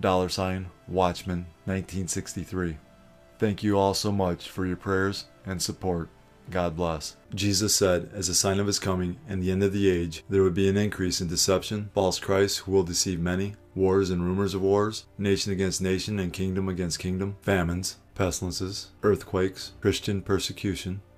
dollar sign Watchman 1963. Thank you all so much for your prayers and support. God bless. Jesus said, as a sign of his coming and the end of the age, there would be an increase in deception, false Christs who will deceive many, wars and rumors of wars, nation against nation and kingdom against kingdom, famines, pestilences, earthquakes, Christian persecution,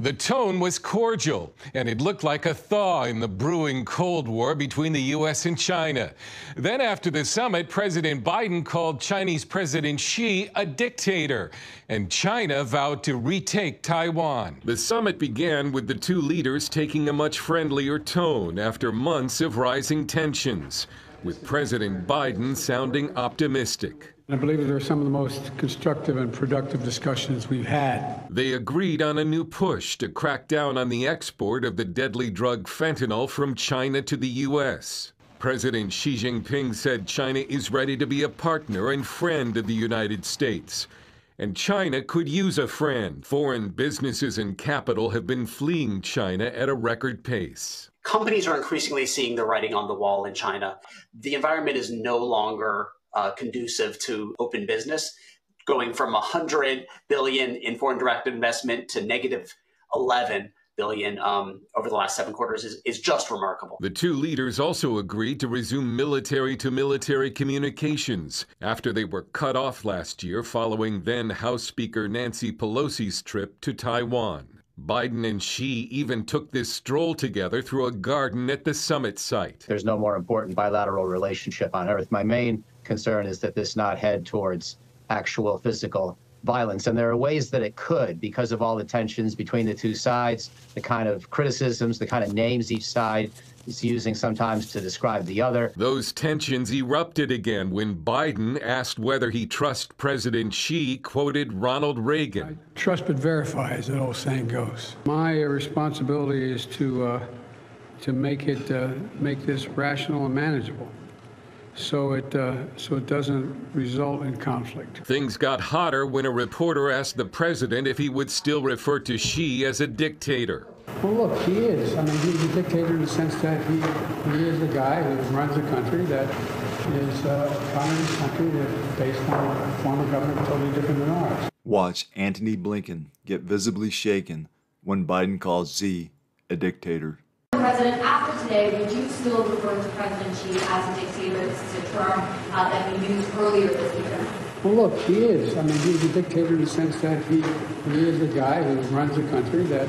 The tone was cordial, and it looked like a thaw in the brewing Cold War between the U.S. and China. Then, after the summit, President Biden called Chinese President Xi a dictator, and China vowed to retake Taiwan. The summit began with the two leaders taking a much friendlier tone after months of rising tensions, with President Biden sounding optimistic. I believe they're some of the most constructive and productive discussions we've had. They agreed on a new push to crack down on the export of the deadly drug fentanyl from China to the U.S. President Xi Jinping said China is ready to be a partner and friend of the United States. And China could use a friend. Foreign businesses and capital have been fleeing China at a record pace. Companies are increasingly seeing the writing on the wall in China. The environment is no longer uh, conducive to open business, going from 100 billion in foreign direct investment to negative 11 billion um, over the last seven quarters is, is just remarkable. The two leaders also agreed to resume military to military communications after they were cut off last year following then House Speaker Nancy Pelosi's trip to Taiwan. Biden and Xi even took this stroll together through a garden at the summit site. There's no more important bilateral relationship on earth. My main concern is that this not head towards actual physical violence. And there are ways that it could because of all the tensions between the two sides, the kind of criticisms, the kind of names each side is using sometimes to describe the other. Those tensions erupted again when Biden asked whether he trusts President Xi, quoted Ronald Reagan. I trust but verify, as that old saying goes. My responsibility is to uh, to make it uh, make this rational and manageable so it uh, so it doesn't result in conflict. Things got hotter when a reporter asked the president if he would still refer to Xi as a dictator. Well, look, he is. I mean, he's a dictator in the sense that he he is a guy who runs a country that is a communist country that's based on a form of government totally different than ours. Watch Antony Blinken get visibly shaken when Biden calls Xi a dictator. President, after today, would you still refer to President Xi as a dictator? This is a term uh, that we used earlier this year. Well, look, he is. I mean, he's a dictator in the sense that he, he is a guy who runs a country that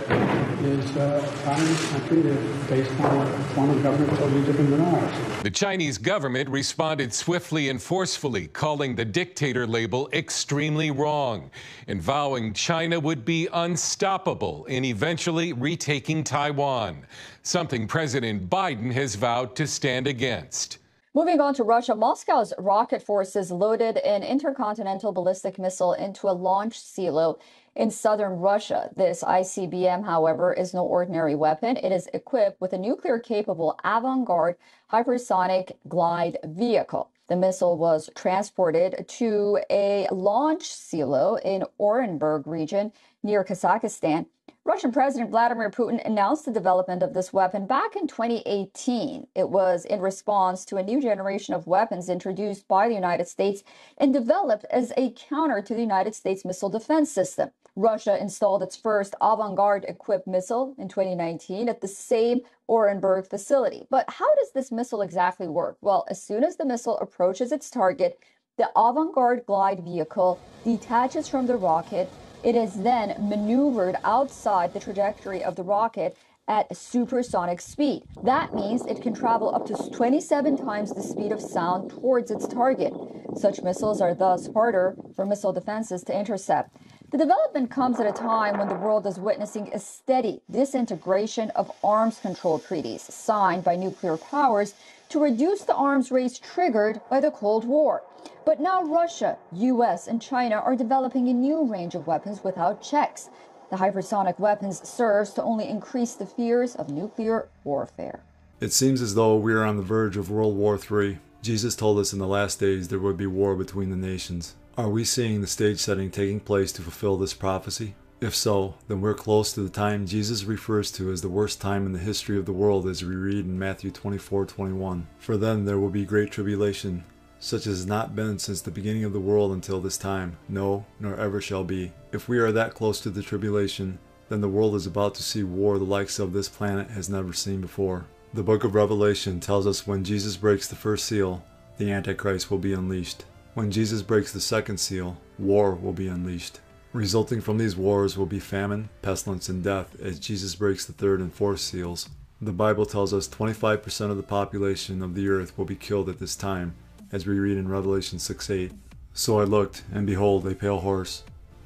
is uh, a communist country that's based on a form of government totally different than ours. The Chinese government responded swiftly and forcefully, calling the dictator label extremely wrong and vowing China would be unstoppable in eventually retaking Taiwan, something President Biden has vowed to stand against. Moving on to Russia, Moscow's rocket forces loaded an intercontinental ballistic missile into a launch silo in southern Russia. This ICBM, however, is no ordinary weapon. It is equipped with a nuclear capable Avangard hypersonic glide vehicle. The missile was transported to a launch silo in Orenburg region near Kazakhstan. Russian President Vladimir Putin announced the development of this weapon back in 2018. It was in response to a new generation of weapons introduced by the United States and developed as a counter to the United States missile defense system. Russia installed its first Avangard equipped missile in 2019 at the same Orenburg facility. But how does this missile exactly work? Well, as soon as the missile approaches its target, The Avangard glide vehicle detaches from the rocket. It is then maneuvered outside the trajectory of the rocket at supersonic speed. That means it can travel up to 27 times the speed of sound towards its target. Such missiles are thus harder for missile defenses to intercept. The development comes at a time when the world is witnessing a steady disintegration of arms control treaties signed by nuclear powers to reduce the arms race triggered by the Cold War. But now Russia, US, and China are developing a new range of weapons without checks. The hypersonic weapons serves to only increase the fears of nuclear warfare. It seems as though we are on the verge of World War III. Jesus told us in the last days there would be war between the nations. Are we seeing the stage setting taking place to fulfill this prophecy? If so, then we're close to the time Jesus refers to as the worst time in the history of the world as we read in Matthew 24:21. For then there will be great tribulation, such as has not been since the beginning of the world until this time, no, nor ever shall be. If we are that close to the tribulation, then the world is about to see war the likes of this planet has never seen before. The book of Revelation tells us when Jesus breaks the first seal, the Antichrist will be unleashed. When Jesus breaks the second seal, war will be unleashed. Resulting from these wars will be famine, pestilence, and death as Jesus breaks the third and fourth seals. The Bible tells us 25% of the population of the earth will be killed at this time, as we read in Revelation 6 8. So I looked, and behold, a pale horse,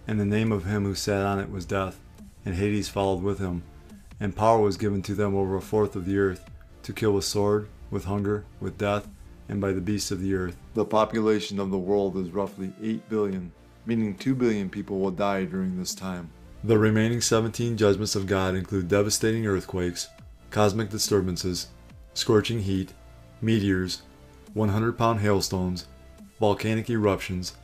and the name of him who sat on it was Death, and Hades followed with him. And power was given to them over a fourth of the earth, to kill with sword, with hunger, with death, and by the beasts of the earth. The population of the world is roughly 8 billion, meaning 2 billion people will die during this time. The remaining 17 judgments of God include devastating earthquakes, cosmic disturbances, scorching heat, meteors, 100 pound hailstones, volcanic eruptions,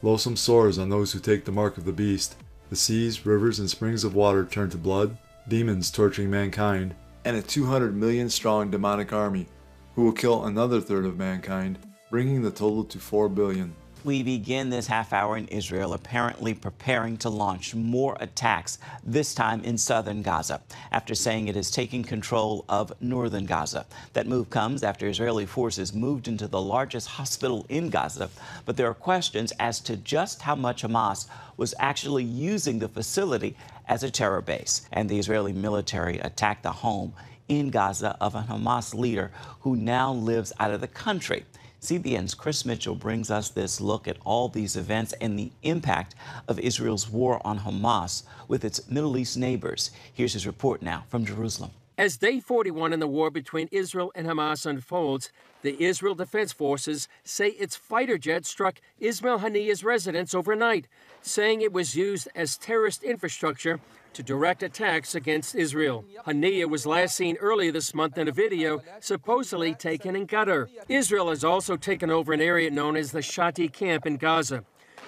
loathsome sores on those who take the mark of the beast, the seas, rivers, and springs of water turn to blood, demons torturing mankind, and a 200 million strong demonic army who will kill another third of mankind, bringing the total to 4 billion. We begin this half hour in Israel, apparently preparing to launch more attacks, this time in southern Gaza, after saying it is taking control of northern Gaza. That move comes after Israeli forces moved into the largest hospital in Gaza, but there are questions as to just how much Hamas was actually using the facility as a terror base. And the Israeli military attacked the home in Gaza of a Hamas leader who now lives out of the country. CBN's Chris Mitchell brings us this look at all these events and the impact of Israel's war on Hamas with its Middle East neighbors. Here's his report now from Jerusalem. As day 41 in the war between Israel and Hamas unfolds, the Israel Defense Forces say its fighter jet struck Ismail Haniyeh's residence overnight, saying it was used as terrorist infrastructure to direct attacks against Israel. Haniyeh was last seen earlier this month in a video supposedly taken in Qatar. Israel has also taken over an area known as the Shati camp in Gaza,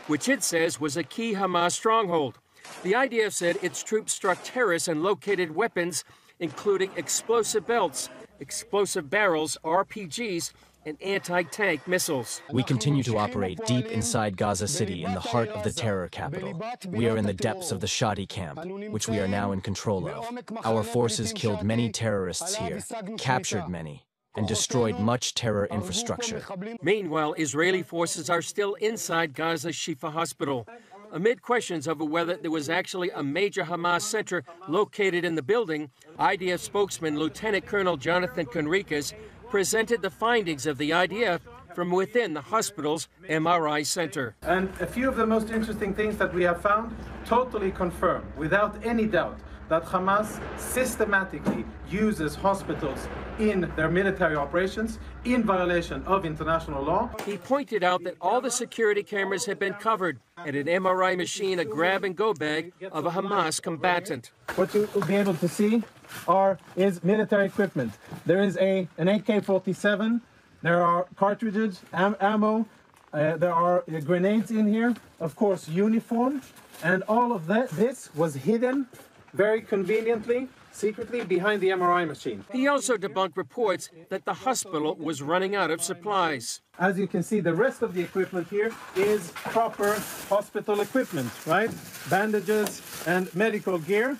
which it says was a key Hamas stronghold. The IDF said its troops struck terrorists and located weapons, including explosive belts, explosive barrels, RPGs, and anti-tank missiles. We continue to operate deep inside Gaza City in the heart of the terror capital. We are in the depths of the Shati camp, which we are now in control of. Our forces killed many terrorists here, captured many, and destroyed much terror infrastructure. Meanwhile, Israeli forces are still inside Gaza's Shifa hospital. Amid questions over whether there was actually a major Hamas center located in the building, IDF spokesman Lieutenant Colonel Jonathan Conricus presented the findings of the IDF from within the hospital's MRI center. And a few of the most interesting things that we have found totally confirm, without any doubt, that Hamas systematically uses hospitals in their military operations in violation of international law. He pointed out that all the security cameras had been covered and an MRI machine a grab and go bag of a Hamas combatant. What you'll be able to see are is military equipment. There is a an AK-47. There are cartridges, am, ammo. Uh, there are uh, grenades in here. Of course, uniform, and all of that. This was hidden very conveniently, secretly behind the MRI machine. He also debunked reports that the hospital was running out of supplies. As you can see, the rest of the equipment here is proper hospital equipment, right? Bandages and medical gear.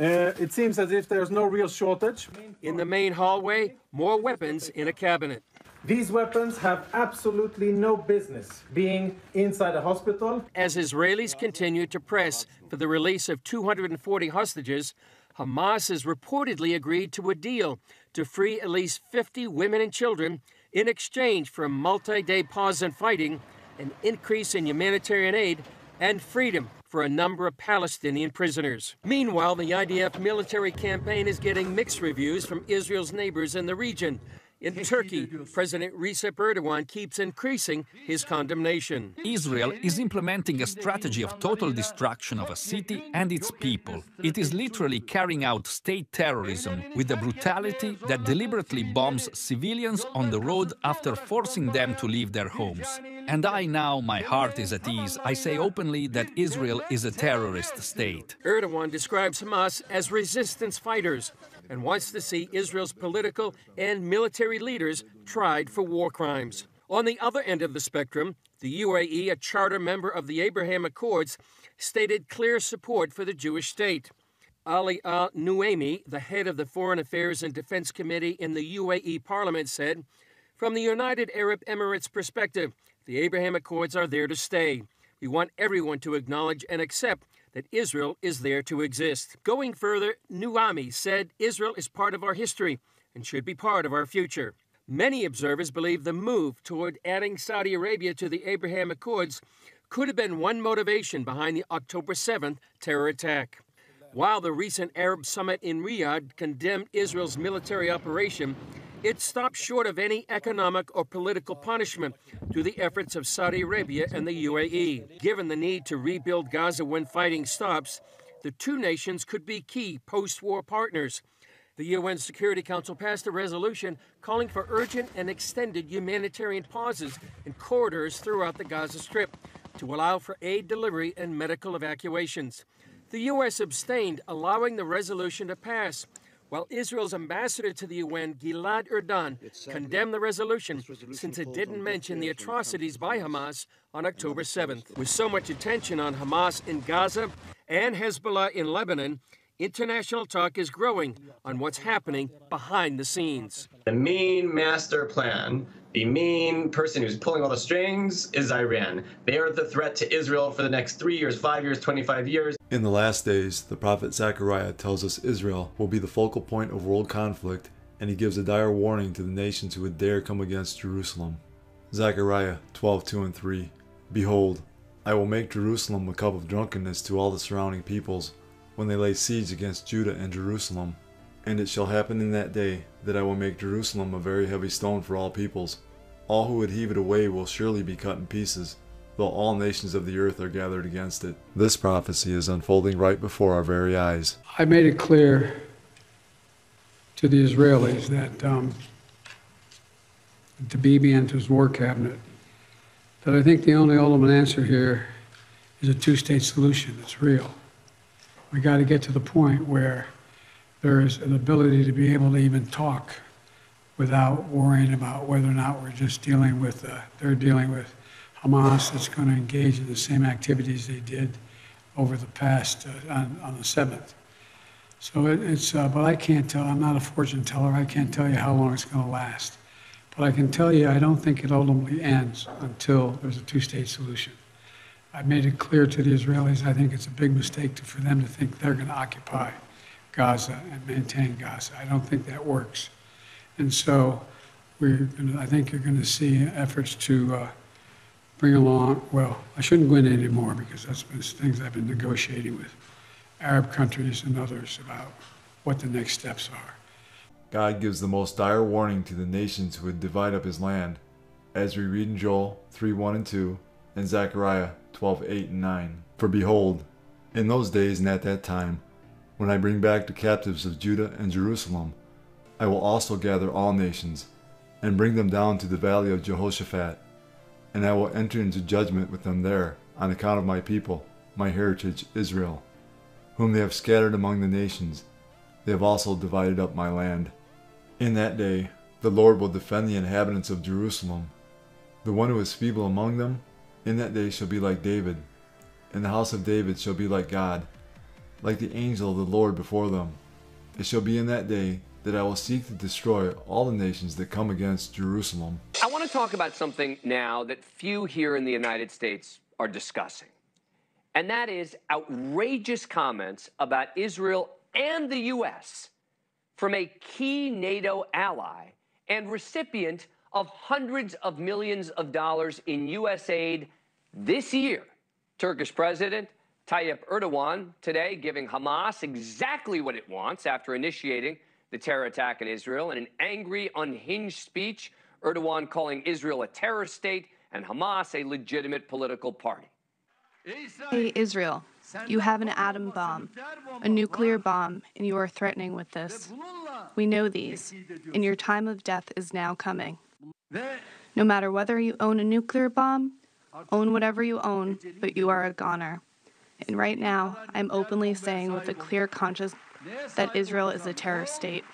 Uh, it seems as if there's no real shortage. In the main hallway, more weapons in a cabinet. These weapons have absolutely no business being inside a hospital. As Israelis continue to press for the release of 240 hostages, Hamas has reportedly agreed to a deal to free at least 50 women and children in exchange for a multi day pause in fighting, an increase in humanitarian aid, and freedom for a number of Palestinian prisoners. Meanwhile, the IDF military campaign is getting mixed reviews from Israel's neighbors in the region, in Turkey, President Recep Erdogan keeps increasing his condemnation. Israel is implementing a strategy of total destruction of a city and its people. It is literally carrying out state terrorism with a brutality that deliberately bombs civilians on the road after forcing them to leave their homes. And I now, my heart is at ease, I say openly that Israel is a terrorist state. Erdogan describes Hamas as resistance fighters and wants to see Israel's political and military leaders tried for war crimes. On the other end of the spectrum, the UAE, a charter member of the Abraham Accords, stated clear support for the Jewish state. Ali Al Nuaimi, the head of the Foreign Affairs and Defense Committee in the UAE Parliament, said From the United Arab Emirates perspective, the Abraham Accords are there to stay. We want everyone to acknowledge and accept that Israel is there to exist. Going further, Nuaimi said Israel is part of our history and should be part of our future. Many observers believe the move toward adding Saudi Arabia to the Abraham Accords could have been one motivation behind the October 7th terror attack. While the recent Arab summit in Riyadh condemned Israel's military operation, it stopped short of any economic or political punishment through the efforts of Saudi Arabia and the UAE. Given the need to rebuild Gaza when fighting stops, the two nations could be key post war partners. The UN Security Council passed a resolution calling for urgent and extended humanitarian pauses in corridors throughout the Gaza Strip to allow for aid delivery and medical evacuations. The U.S. abstained, allowing the resolution to pass while Israel's ambassador to the UN, Gilad Erdan, condemned the resolution since it didn't mention the atrocities by Hamas on October 7th. With so much attention on Hamas in Gaza and Hezbollah in Lebanon, international talk is growing on what's happening behind the scenes. The main master plan the main person who's pulling all the strings is Iran. They are the threat to Israel for the next three years, five years, 25 years. In the last days, the prophet Zechariah tells us Israel will be the focal point of world conflict, and he gives a dire warning to the nations who would dare come against Jerusalem. Zechariah 12 2 and 3 Behold, I will make Jerusalem a cup of drunkenness to all the surrounding peoples when they lay siege against Judah and Jerusalem. And it shall happen in that day that I will make Jerusalem a very heavy stone for all peoples. All who would heave it away will surely be cut in pieces, though all nations of the earth are gathered against it. This prophecy is unfolding right before our very eyes. I made it clear to the Israelis that um, to Bibi and to his war cabinet that I think the only ultimate answer here is a two-state solution. It's real. We got to get to the point where there's an ability to be able to even talk without worrying about whether or not we're just dealing with, uh, they're dealing with Hamas that's going to engage in the same activities they did over the past, uh, on, on the 7th. So it, it's, uh, but I can't tell, I'm not a fortune teller, I can't tell you how long it's going to last. But I can tell you, I don't think it ultimately ends until there's a two state solution. I made it clear to the Israelis, I think it's a big mistake to, for them to think they're going to occupy Gaza and maintain Gaza. I don't think that works. And so we're gonna, I think you're going to see efforts to uh, bring along, well, I shouldn't go into any more because that's been things I've been negotiating with Arab countries and others about what the next steps are. God gives the most dire warning to the nations who would divide up his land, as we read in Joel 3 1 and 2, and Zechariah 12 8 and 9. For behold, in those days and at that time, when I bring back the captives of Judah and Jerusalem, I will also gather all nations, and bring them down to the valley of Jehoshaphat, and I will enter into judgment with them there, on account of my people, my heritage Israel, whom they have scattered among the nations. They have also divided up my land. In that day, the Lord will defend the inhabitants of Jerusalem. The one who is feeble among them, in that day shall be like David, and the house of David shall be like God like the angel of the Lord before them. It shall be in that day that I will seek to destroy all the nations that come against Jerusalem. I want to talk about something now that few here in the United States are discussing, and that is outrageous comments about Israel and the U.S. from a key NATO ally and recipient of hundreds of millions of dollars in U.S. aid this year. Turkish President Tayyip Erdogan today giving Hamas exactly what it wants after initiating the terror attack in Israel. In an angry, unhinged speech, Erdogan calling Israel a terror state and Hamas a legitimate political party. Hey, Israel, you have an atom bomb, a nuclear bomb, and you are threatening with this. We know these, and your time of death is now coming. No matter whether you own a nuclear bomb, own whatever you own, but you are a goner. And right now, I'm openly saying with a clear conscience that Israel is a terror state.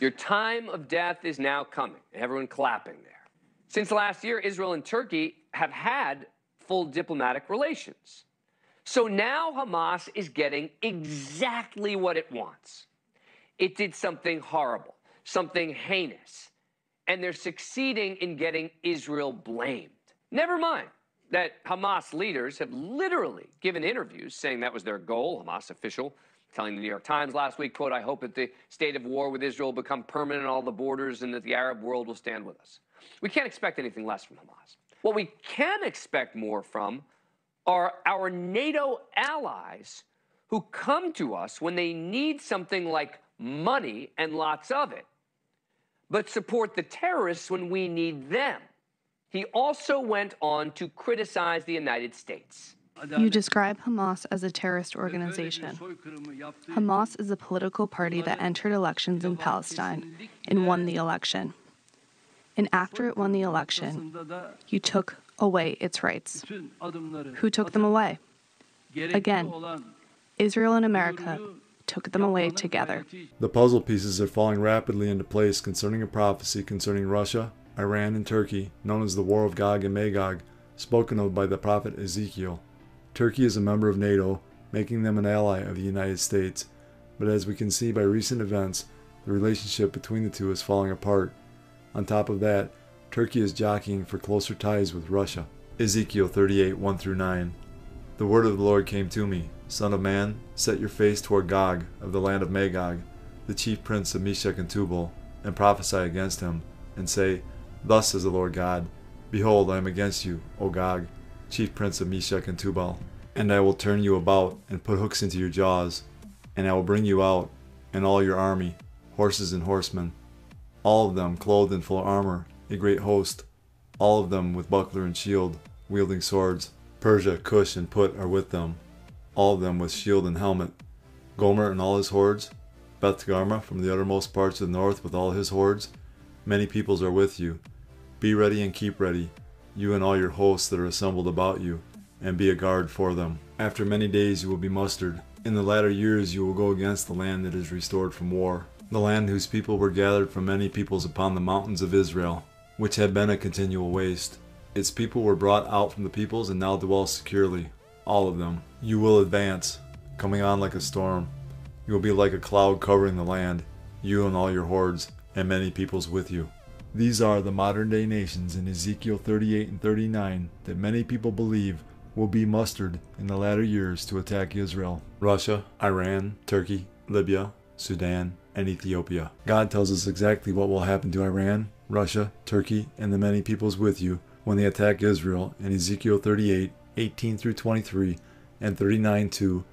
Your time of death is now coming. Everyone clapping there. Since last year, Israel and Turkey have had full diplomatic relations. So now Hamas is getting exactly what it wants. It did something horrible, something heinous, and they're succeeding in getting Israel blamed. Never mind that Hamas leaders have literally given interviews saying that was their goal. Hamas official telling the New York Times last week, quote, I hope that the state of war with Israel will become permanent on all the borders and that the Arab world will stand with us. We can't expect anything less from Hamas. What we can expect more from are our NATO allies who come to us when they need something like money and lots of it, but support the terrorists when we need them. He also went on to criticize the United States. You describe Hamas as a terrorist organization. Hamas is a political party that entered elections in Palestine and won the election. And after it won the election, you took away its rights. Who took them away? Again, Israel and America took them away together. The puzzle pieces are falling rapidly into place concerning a prophecy concerning Russia, Iran, and Turkey, known as the War of Gog and Magog, spoken of by the prophet Ezekiel. Turkey is a member of NATO, making them an ally of the United States, but as we can see by recent events, the relationship between the two is falling apart. On top of that, Turkey is jockeying for closer ties with Russia. Ezekiel 38 1 through 9. The word of the Lord came to me Son of man, set your face toward Gog of the land of Magog, the chief prince of Meshech and Tubal, and prophesy against him, and say, Thus says the Lord God, Behold, I am against you, O Gog, chief prince of Meshech and Tubal. And I will turn you about, and put hooks into your jaws, and I will bring you out, and all your army, horses and horsemen, all of them clothed in full armor, a great host, all of them with buckler and shield, wielding swords. Persia, Cush, and Put are with them, all of them with shield and helmet. Gomer and all his hordes, Beth Togarmah from the uttermost parts of the north with all his hordes, many peoples are with you. Be ready and keep ready, you and all your hosts that are assembled about you, and be a guard for them. After many days you will be mustered. In the latter years you will go against the land that is restored from war, the land whose people were gathered from many peoples upon the mountains of Israel, which had been a continual waste. Its people were brought out from the peoples and now dwell securely, all of them. You will advance, coming on like a storm. You will be like a cloud covering the land, you and all your hordes, and many peoples with you. These are the modern day nations in Ezekiel 38 and 39 that many people believe will be mustered in the latter years to attack Israel Russia, Iran, Turkey, Libya, Sudan, and Ethiopia. God tells us exactly what will happen to Iran, Russia, Turkey, and the many peoples with you when they attack Israel in Ezekiel 38 18 through 23 and 39 2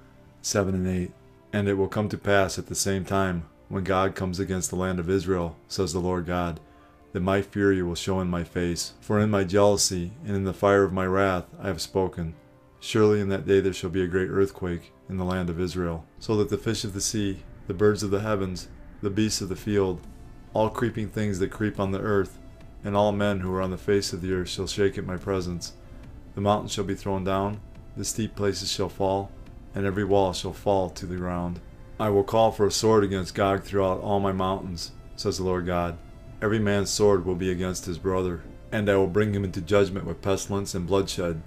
7 and 8. And it will come to pass at the same time when God comes against the land of Israel, says the Lord God that my fury will show in my face. For in my jealousy and in the fire of my wrath I have spoken. Surely in that day there shall be a great earthquake in the land of Israel, so that the fish of the sea, the birds of the heavens, the beasts of the field, all creeping things that creep on the earth, and all men who are on the face of the earth shall shake at my presence. The mountains shall be thrown down, the steep places shall fall, and every wall shall fall to the ground. I will call for a sword against Gog throughout all my mountains, says the Lord God. Every man's sword will be against his brother, and I will bring him into judgment with pestilence and bloodshed.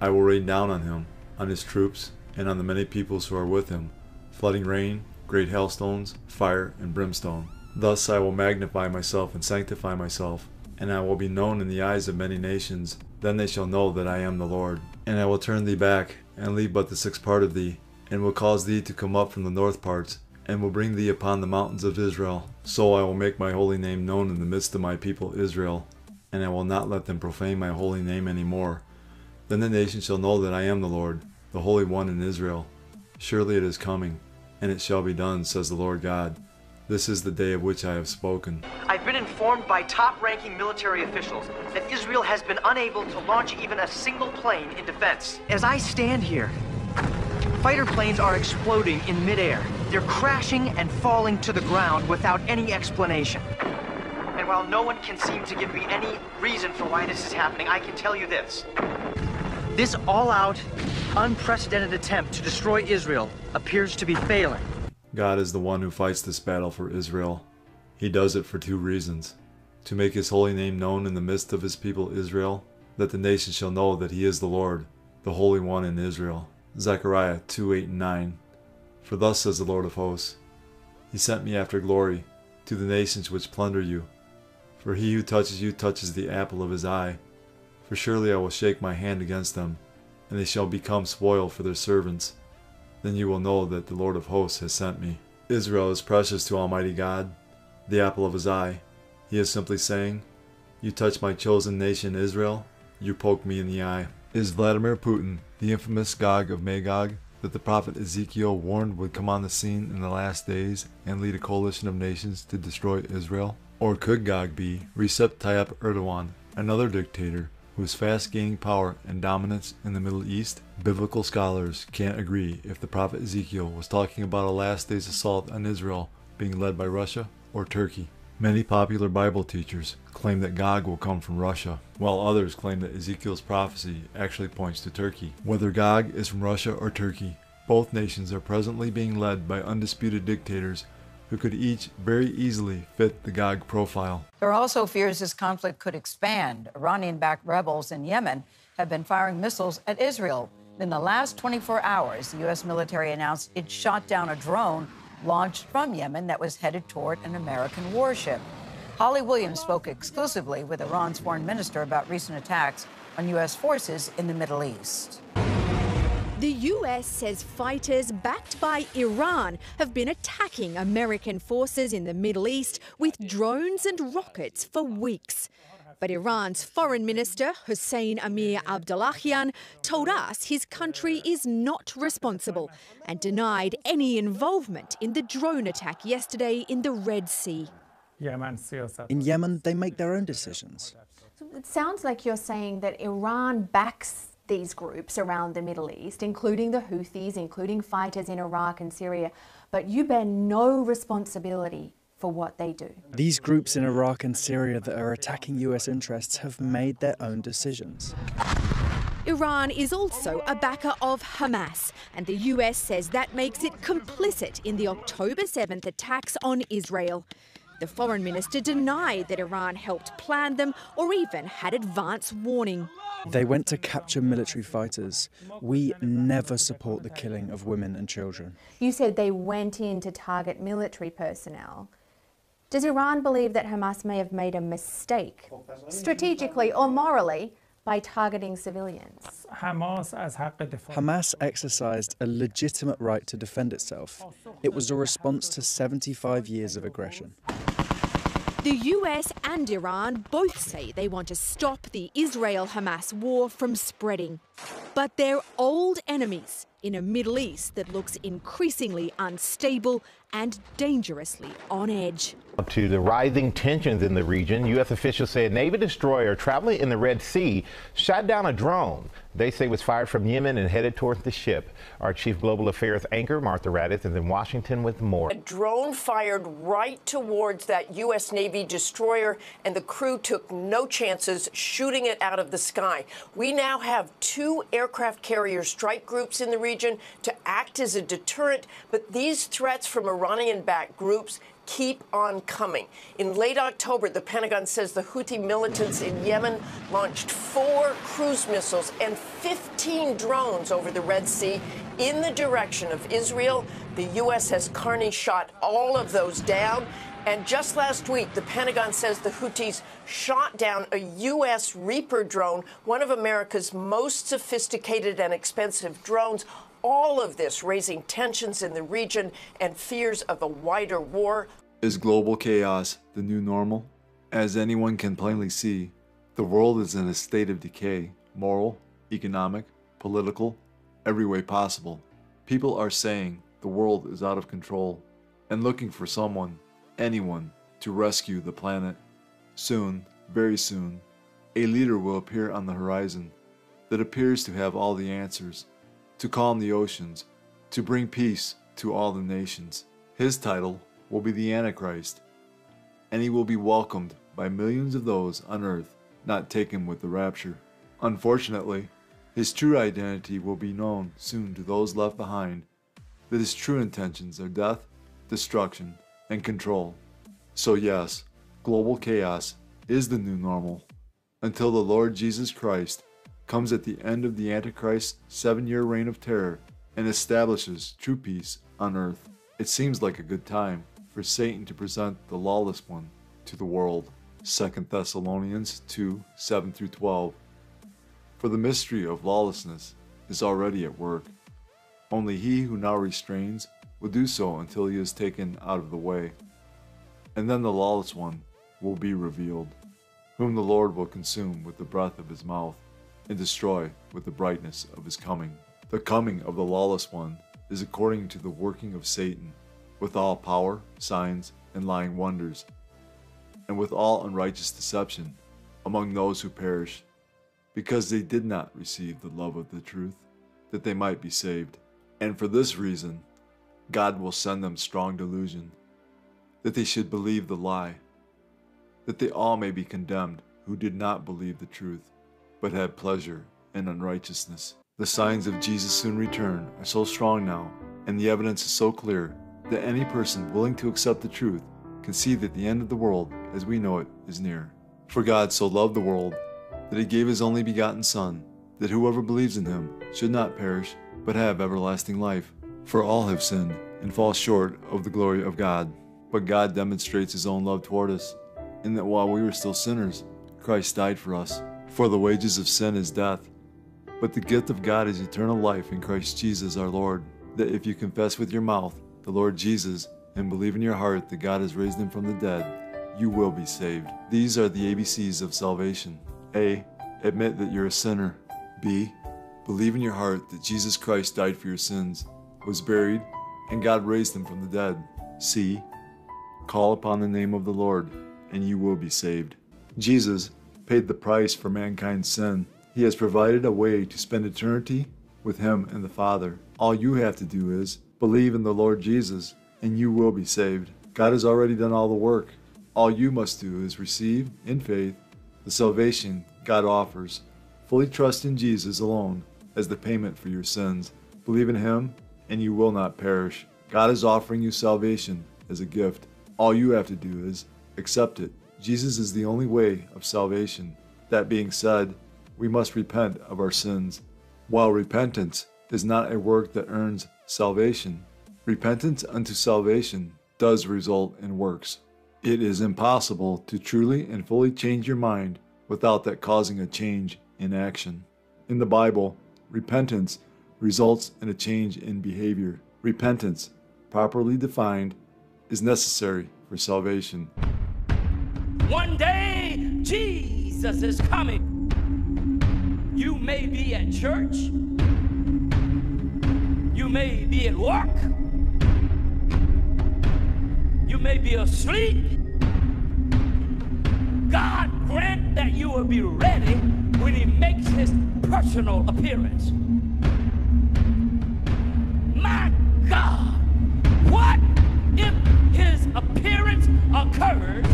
I will rain down on him, on his troops, and on the many peoples who are with him, flooding rain, great hailstones, fire, and brimstone. Thus I will magnify myself and sanctify myself, and I will be known in the eyes of many nations. Then they shall know that I am the Lord. And I will turn thee back, and leave but the sixth part of thee, and will cause thee to come up from the north parts, and will bring thee upon the mountains of Israel. So I will make my holy name known in the midst of my people Israel, and I will not let them profane my holy name any more. Then the nations shall know that I am the Lord, the Holy One in Israel. Surely it is coming, and it shall be done, says the Lord God. This is the day of which I have spoken. I've been informed by top ranking military officials that Israel has been unable to launch even a single plane in defense. As I stand here, fighter planes are exploding in midair. They're crashing and falling to the ground without any explanation. And while no one can seem to give me any reason for why this is happening, I can tell you this. This all out, unprecedented attempt to destroy Israel appears to be failing. God is the one who fights this battle for Israel. He does it for two reasons to make his holy name known in the midst of his people Israel, that the nations shall know that he is the Lord, the Holy One in Israel. Zechariah 2 8 and 9. For thus says the Lord of hosts He sent me after glory to the nations which plunder you. For he who touches you touches the apple of his eye. For surely I will shake my hand against them, and they shall become spoil for their servants then you will know that the Lord of hosts has sent me. Israel is precious to Almighty God, the apple of his eye. He is simply saying, You touch my chosen nation Israel, you poke me in the eye. Is Vladimir Putin, the infamous Gog of Magog, that the prophet Ezekiel warned would come on the scene in the last days and lead a coalition of nations to destroy Israel? Or could Gog be Recep Tayyip Erdogan, another dictator who is fast gaining power and dominance in the Middle East, biblical scholars can't agree if the prophet Ezekiel was talking about a last day's assault on Israel being led by Russia or Turkey. Many popular Bible teachers claim that Gog will come from Russia, while others claim that Ezekiel's prophecy actually points to Turkey. Whether Gog is from Russia or Turkey, both nations are presently being led by undisputed dictators who could each very easily fit the Gog profile. There are also fears this conflict could expand. Iranian backed rebels in Yemen have been firing missiles at Israel. In the last 24 hours, the U.S. military announced it shot down a drone launched from Yemen that was headed toward an American warship. Holly Williams spoke exclusively with Iran's foreign minister about recent attacks on U.S. forces in the Middle East. The US says fighters backed by Iran have been attacking American forces in the Middle East with drones and rockets for weeks. But Iran's foreign minister, Hossein Amir Abdollahian, told us his country is not responsible and denied any involvement in the drone attack yesterday in the Red Sea. In Yemen, they make their own decisions. So it sounds like you're saying that Iran backs these groups around the Middle East, including the Houthis, including fighters in Iraq and Syria, but you bear no responsibility for what they do. These groups in Iraq and Syria that are attacking US interests have made their own decisions. Iran is also a backer of Hamas, and the US says that makes it complicit in the October 7th attacks on Israel. The foreign minister denied that Iran helped plan them or even had advance warning. They went to capture military fighters. We never support the killing of women and children. You said they went in to target military personnel. Does Iran believe that Hamas may have made a mistake, strategically or morally, by targeting civilians? Hamas exercised a legitimate right to defend itself. It was a response to 75 years of aggression. The US and Iran both say they want to stop the Israel Hamas war from spreading. But they're old enemies in a Middle East that looks increasingly unstable and dangerously on edge. To the rising tensions in the region, U.S. officials say a Navy destroyer traveling in the Red Sea shot down a drone they say was fired from Yemen and headed towards the ship. Our chief global affairs anchor, Martha Raddatz, is in Washington with more. A drone fired right towards that U.S. Navy destroyer, and the crew took no chances shooting it out of the sky. We now have two aircraft carrier strike groups in the region to act as a deterrent, but these threats from Iranian backed groups keep on coming. In late October, the Pentagon says the Houthi militants in Yemen launched four cruise missiles and 15 drones over the Red Sea in the direction of Israel. The USS Carney shot all of those down. And just last week, the Pentagon says the Houthis shot down a U.S. Reaper drone, one of America's most sophisticated and expensive drones. All of this raising tensions in the region and fears of a wider war. Is global chaos the new normal? As anyone can plainly see, the world is in a state of decay, moral, economic, political, every way possible. People are saying the world is out of control and looking for someone anyone to rescue the planet. Soon, very soon, a leader will appear on the horizon that appears to have all the answers, to calm the oceans, to bring peace to all the nations. His title will be the Antichrist, and he will be welcomed by millions of those on earth not taken with the rapture. Unfortunately, his true identity will be known soon to those left behind, that his true intentions are death, destruction, and control. So, yes, global chaos is the new normal until the Lord Jesus Christ comes at the end of the Antichrist's seven year reign of terror and establishes true peace on earth. It seems like a good time for Satan to present the lawless one to the world. 2 Thessalonians 2 7 through 12. For the mystery of lawlessness is already at work. Only he who now restrains will do so until he is taken out of the way. And then the lawless one will be revealed, whom the Lord will consume with the breath of his mouth, and destroy with the brightness of his coming. The coming of the lawless one is according to the working of Satan, with all power, signs, and lying wonders, and with all unrighteous deception among those who perish, because they did not receive the love of the truth, that they might be saved. And for this reason, God will send them strong delusion, that they should believe the lie, that they all may be condemned who did not believe the truth, but had pleasure in unrighteousness. The signs of Jesus' soon return are so strong now, and the evidence is so clear, that any person willing to accept the truth can see that the end of the world as we know it is near. For God so loved the world that he gave his only begotten Son, that whoever believes in him should not perish, but have everlasting life. For all have sinned and fall short of the glory of God. But God demonstrates his own love toward us, in that while we were still sinners, Christ died for us. For the wages of sin is death, but the gift of God is eternal life in Christ Jesus our Lord. That if you confess with your mouth the Lord Jesus and believe in your heart that God has raised him from the dead, you will be saved. These are the ABCs of salvation. A. Admit that you're a sinner. B. Believe in your heart that Jesus Christ died for your sins was buried, and God raised him from the dead. See, Call upon the name of the Lord, and you will be saved. Jesus paid the price for mankind's sin. He has provided a way to spend eternity with Him and the Father. All you have to do is believe in the Lord Jesus, and you will be saved. God has already done all the work. All you must do is receive, in faith, the salvation God offers. Fully trust in Jesus alone as the payment for your sins. Believe in Him and you will not perish. God is offering you salvation as a gift. All you have to do is accept it. Jesus is the only way of salvation. That being said, we must repent of our sins. While repentance is not a work that earns salvation, repentance unto salvation does result in works. It is impossible to truly and fully change your mind without that causing a change in action. In the Bible, repentance results in a change in behavior. Repentance, properly defined, is necessary for salvation. One day, Jesus is coming. You may be at church. You may be at work. You may be asleep. God grant that you will be ready when He makes His personal appearance. Occurs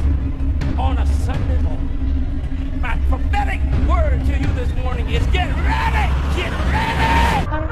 on a Sunday morning? My prophetic word to you this morning is get ready! Get ready!